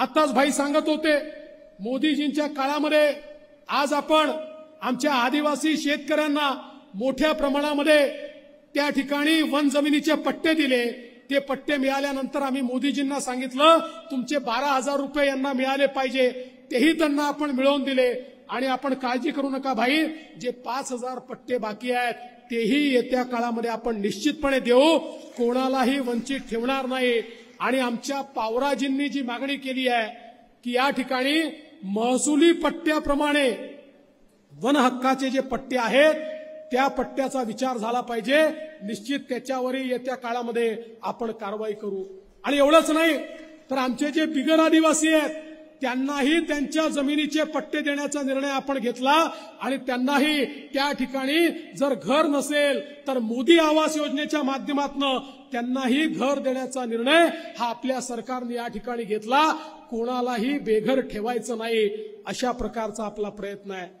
आताच भाई सांगत होते मोदीजींच्या काळामध्ये आज आपण आमच्या आदिवासी शेतकऱ्यांना मोठ्या प्रमाणामध्ये त्या ठिकाणी वन जमिनीचे पट्टे दिले. ते पट्टे मिळाल्यानंतर आम्ही मोदीजींना सांगितलं तुमचे बारा हजार रुपये यांना मिळाले पाहिजे तेही त्यांना आपण मिळवून दिले. आणि आपण काळजी करू नका भाई जे पाच हजार पट्टे बाकी आहेत तेही येत्या काळामध्ये आपण निश्चितपणे देऊ. कोणालाही वंचित ठेवणार नाही. आणि आमच्या पावराजींनी जी मागणी केली आहे की या ठिकाणी महसुली पट्ट्याप्रमाणे वन हक्काचे जे पट्टे आहेत त्या पट्ट्याचा विचार झाला पाहिजे. निश्चित त्याच्यावरही येत्या काळामध्ये आपण कारवाई करू. आणि एवढंच नाही तर आमचे जे बिगर आदिवासी आहेत त्यांनाही त्यांच्या जमिनीचे पट्टे देण्याचा निर्णय आपण घेतला आणि त्यांनाही त्या ठिकाणी जर घर नसेल तर मोदी आवास योजनेच्या माध्यमातून त्यांनाही घर देण्याचा निर्णय हा आपल्या सरकारने या ठिकाणी घेतला. कोणालाही बेघर ठेवायचं नाही अशा प्रकारचा आपला प्रयत्न आहे.